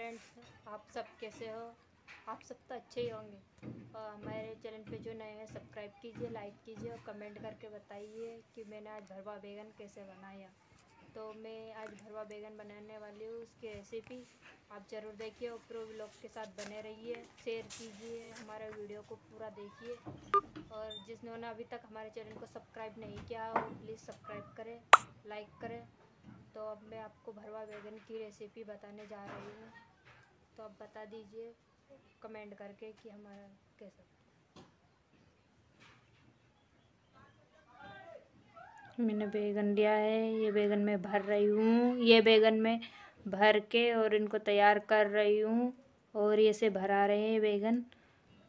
Friends आप सब कैसे हो? आप सब तो अच्छे ही होंगे। और हमारे चैनल पे जो नए हैं, सब्सक्राइब कीजिए, लाइक कीजिए और कमेंट करके बताइए कि मैंने आज भरवा बैगन कैसे बनाया। तो मैं आज भरवा बैगन बनाने वाली हूँ, उसकी रेसिपी आप ज़रूर देखिए और प्रो ब्लॉग के साथ बने रहिए शेयर कीजिए, हमारे वीडियो को पूरा देखिए। और जिसने अभी तक हमारे चैनल को सब्सक्राइब नहीं किया वो प्लीज़ सब्सक्राइब करें लाइक करें। तो अब मैं आपको भरवा बैगन की रेसिपी बताने जा रही हूँ। तो आप बता दीजिए कमेंट करके कि हमारा कैसा? मैंने बैगन लिया है, ये बैगन में भर रही हूँ। ये बैगन में भर के और इनको तैयार कर रही हूँ और ये से भरा रहे हैं बैगन।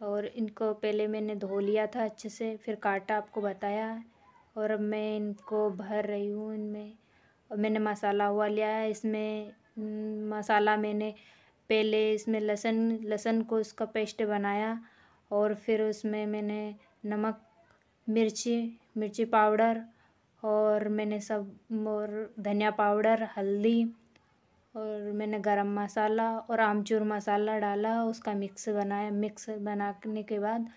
और इनको पहले मैंने धो लिया था अच्छे से, फिर काटा आपको बताया। और अब मैं इनको भर रही हूँ इनमें। और मैंने मसाला हुआ लिया है, इसमें मसाला मैंने पहले इसमें लहसुन लहसुन को उसका पेस्ट बनाया और फिर उसमें मैंने नमक, मिर्ची मिर्ची पाउडर और मैंने सब और धनिया पाउडर, हल्दी और मैंने गरम मसाला और आमचूर मसाला डाला, उसका मिक्स बनाया, मिक्स बनाने के बाद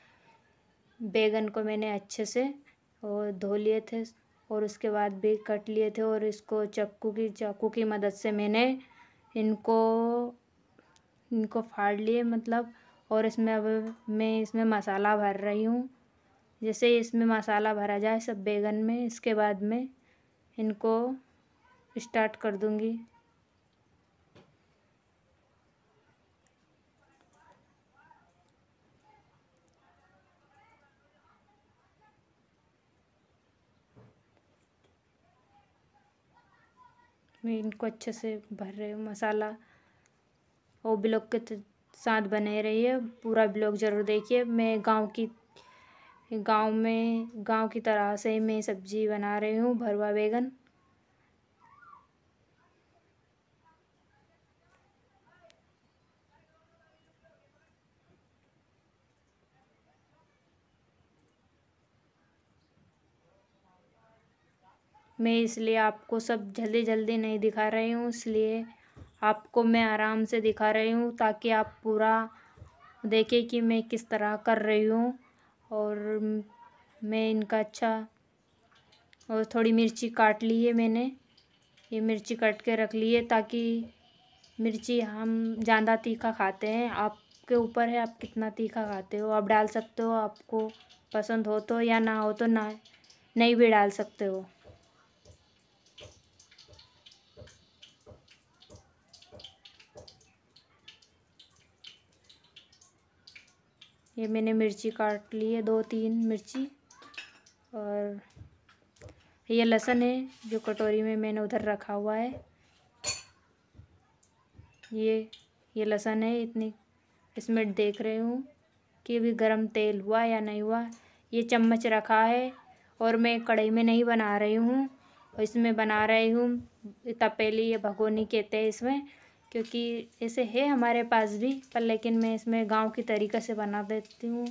बैगन को मैंने अच्छे से और धो लिए थे और उसके बाद भी कट लिए थे और इसको चक्कू की, चाकू की मदद से मैंने इनको इनको फाड़ लिए मतलब और इसमें अब मैं इसमें मसाला भर रही हूँ। जैसे इसमें मसाला भरा जाए सब बैगन में, इसके बाद में इनको स्टार्ट कर दूँगी। मैं इनको अच्छे से भर रही हूँ मसाला। वो ब्लॉग के साथ बने रहिए। पूरा ब्लॉग ज़रूर देखिए। मैं गाँव की, गाँव में, गाँव की तरह से मैं सब्ज़ी बना रही हूँ, भरवा बैगन। मैं इसलिए आपको सब जल्दी जल्दी नहीं दिखा रही हूँ, इसलिए आपको मैं आराम से दिखा रही हूँ ताकि आप पूरा देखें कि मैं किस तरह कर रही हूँ और मैं इनका अच्छा और थोड़ी मिर्ची काट ली है मैंने। ये मिर्ची काट के रख ली है ताकि मिर्ची हम ज़्यादा तीखा खाते हैं। आपके ऊपर है, आप कितना तीखा खाते हो? आप डाल सकते हो, आपको पसंद हो तो या ना हो तो ना, नहीं भी डाल सकते हो। ये मैंने मिर्ची काट ली है, दो तीन मिर्ची। और ये लहसुन है, जो कटोरी में मैंने उधर रखा हुआ है। ये ये लहसुन है, इतनी इसमें देख रही हूँ कि अभी गरम तेल हुआ या नहीं हुआ। ये चम्मच रखा है और मैं कढ़ाई में नहीं बना रही हूँ। इसमें बना रही हूँ, तपेली या भगोनी कहते हैं इसमें। क्योंकि ऐसे है हमारे पास भी, पर लेकिन मैं इसमें गाँव की तरीक़े से बना देती हूँ।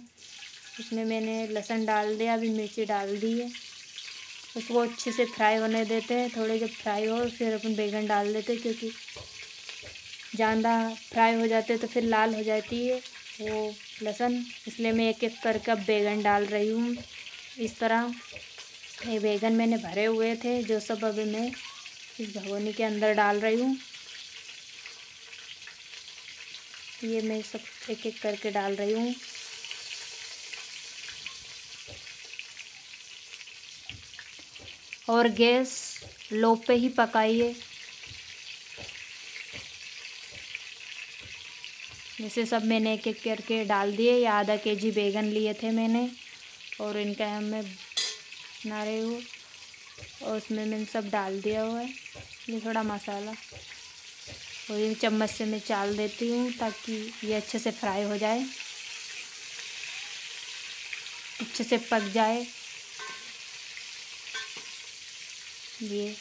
इसमें मैंने लहसुन डाल दिया, अभी मिर्ची डाल दी है। उसको अच्छे से फ्राई होने देते हैं, थोड़े जब फ्राई हो, फिर अपन बैगन डाल देते क्योंकि ज़्यादा फ्राई हो जाते तो फिर लाल हो जाती है वो लहसुन। इसलिए मैं एक एक करके अब बैगन डाल रही हूँ। इस तरह ये बैगन मैंने भरे हुए थे, जो सब अभी मैं इस भगोनी के अंदर डाल रही हूँ। ये मैं सब एक एक करके डाल रही हूँ। और गैस लो पे ही पकाइए जैसे सब मैंने एक एक करके डाल दिए। या आधा के जी बैगन लिए थे मैंने और इनका हम मैं बना रही हूँ और उसमें मैंने सब डाल दिया हुआ है। ये थोड़ा मसाला। और ये चम्मच से मैं चाल देती हूँ ताकि ये अच्छे से फ्राई हो जाए। अच्छे से पक जाए। ये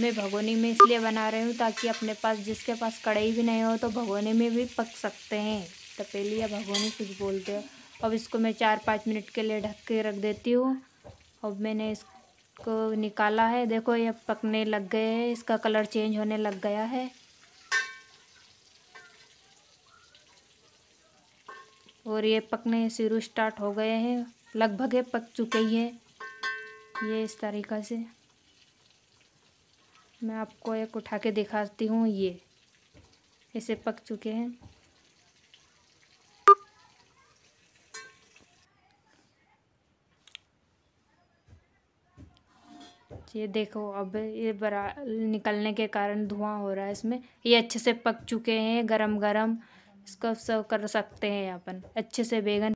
मैं भगोनी में इसलिए बना रही हूँ ताकि अपने पास जिसके पास कढ़ाई भी नहीं हो तो भगोने में भी पक सकते हैं। तपेली या भगोनी कुछ बोलते हो। अब इसको मैं चार पाँच मिनट के लिए ढक के रख देती हूँ। अब मैंने इसको निकाला है। देखो ये पकने लग गए हैं। इसका कलर चेंज होने लग गया है। और ये पकने शुरू स्टार्ट हो गए हैं। लगभग ये पक चुके ही हैं। ये इस तरीक़ा से। मैं आपको एक उठा के दिखाती हूँ ये। इसे पक चुके हैं। ये देखो, अब ये बरा, निकलने के कारण धुआँ हो रहा है इसमें। ये अच्छे से पक चुके हैं गरम गरम इसको सर्व कर सकते हैं अपन। अच्छे से बैगन